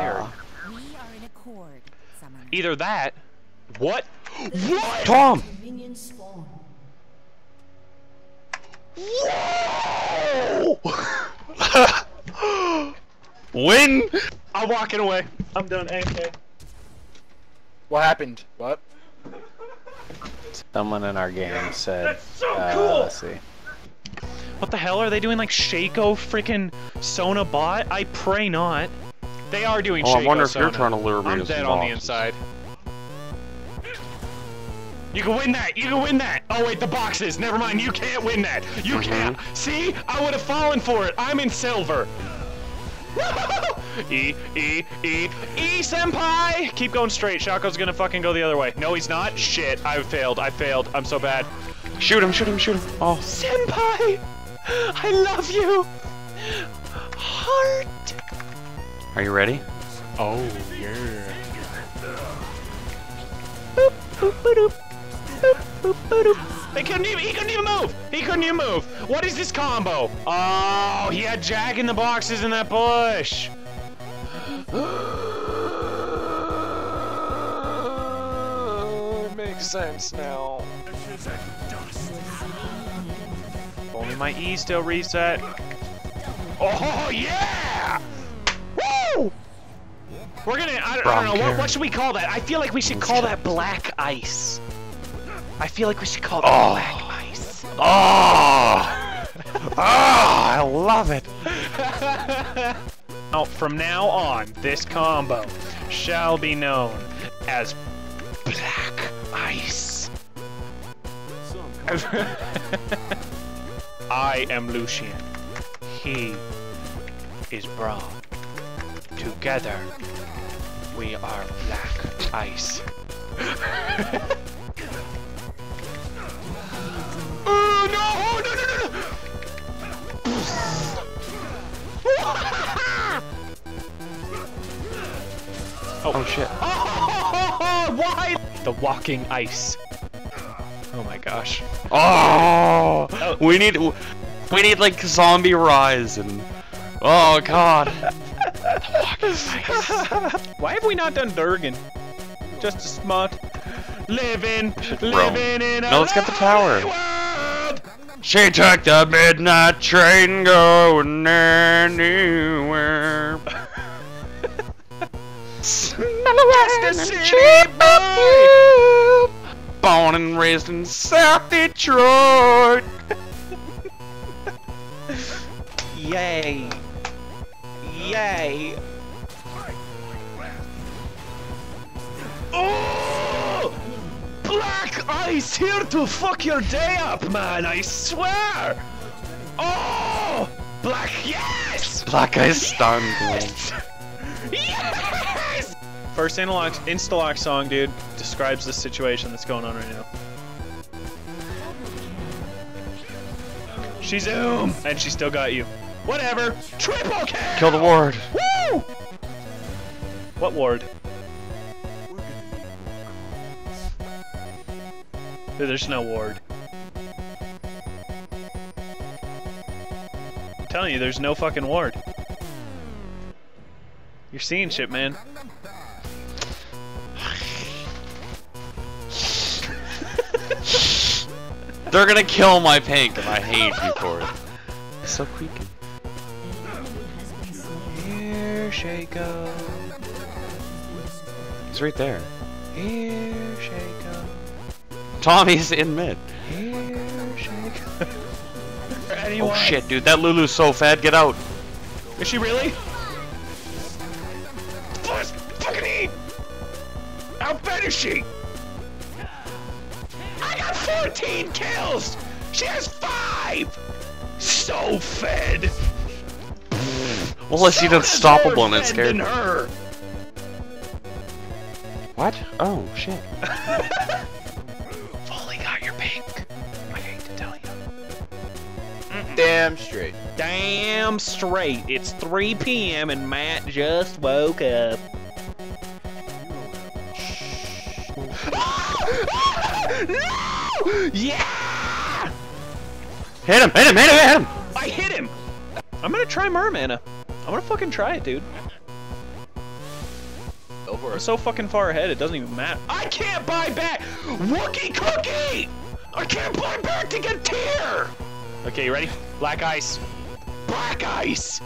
We are in accord, Either that. What? What? Tom! Whoa! Win! I'm walking away. I'm done. AK. What happened? What? Someone in our game said, That's so uh, cool. let's see. What the hell are they doing? Like Shaco freaking Sona bot? I pray not. They are doing Oh, I wonder if you're trying to lure me I'm to dead on the inside. You can win that. You can win that. Oh wait, the boxes. Never mind. You can't win that. You Mhm. can't. See, I would have fallen for it. I'm in silver. E E E E senpai. Keep going straight. Shaco's gonna fucking go the other way. No, he's not. Shit. I failed. I failed. I'm so bad. Shoot him, shoot him, shoot him. Oh, Senpai, I love you. Heart. Are you ready? Oh yeah. They couldn't even. He couldn't even move. He couldn't even move. What is this combo? Oh, he had Jack in the boxes in that bush. Makes sense now. Only my E still reset. Oh yeah! We're gonna. I, don't- I don't know. What, what should we call that? I feel like we should call that black ice. I feel like we should call that Oh. black ice. Oh! oh, I love it. Now, from now on, this combo shall be known as black ice. I am Lucian. He is Braum. Together, we are black ice. Oh, oh no! No! No! No! no. Oh shit. Oh, why? The walking ice. Oh my gosh. Oh! We need, we need like zombie rise and. Oh god. Why have we not done Durgan? Just a smut. Living, living in a No, let's get the tower. world. She took the midnight train going anywhere. Just a city boy. Born and raised in South Detroit. Yay. Yay. Oh! Black ice here to fuck your day up, man, I swear! Oh! Black, yes! Black Eyes stunned. Yes! Yes! First Instalock, Instalock song, dude, describes the situation that's going on right now. She's zoom, and she still got you. Whatever. Triple kill. Kill the ward. Woo! What ward? Dude, there's no ward. I'm telling you, there's no fucking ward. You're seeing shit, man. They're gonna kill my pink, and I hate you for it. It's so creepy. She goes. He's right there. Here she goes. Tommy's in mid. Here she goes. Oh shit, dude, that Lulu's so fat. Get out. Is she really? Plus, fucking E! How bad is she? I got 14 kills! She has 5! So fed! Well, she's unstoppable, and more it scared than her! What? Oh shit. Fully got your pink. I hate to tell you. Damn straight. Damn straight. It's 3 p.m. and Matt just woke up. no! Yeah! Hit him! Hit him! Hit him! Hit him! I hit him! I'm gonna try Muramana. I'm gonna fucking try it, dude. I'm so fucking far ahead, it doesn't even matter. I can't buy back Wookie Cookie! I can't buy back to get tier! Okay, you ready? Black ice. Black ice!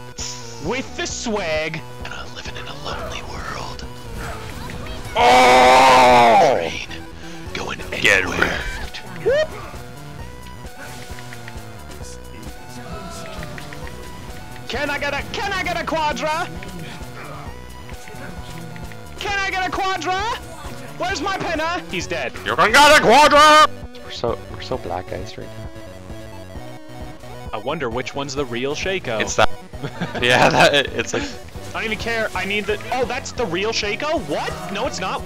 With the swag. And I'm living in a lonely world. Oh! Rain. Going Get anywhere. Quadra? Can I get a quadra? Where's my penna? He's dead. You're gonna get a quadra! We're so we're so black guys right now. I wonder which one's the real Shaco. It's that. yeah, that it's like. I don't even care. I need the. Oh, that's the real Shaco? What? No, it's not.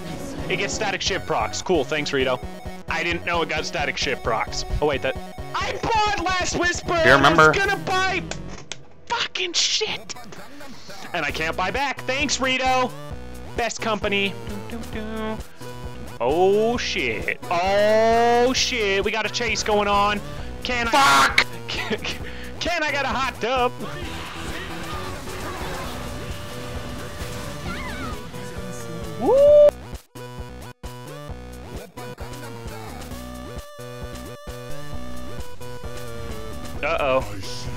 It gets Statikk Shiv procs. Cool, thanks, Rito. I didn't know it got Statikk Shiv procs. Oh, wait, that. I bought Last Whisper! Do You remember- I was gonna buy. Fucking shit! And I can't buy back. Thanks, Rito! Best company. Oh, shit. Oh, shit. We got a chase going on. Can I. Fuck! Can I get a hot tub? Woo! Uh-oh.